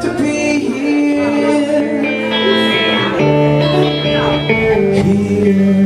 to be here. Here.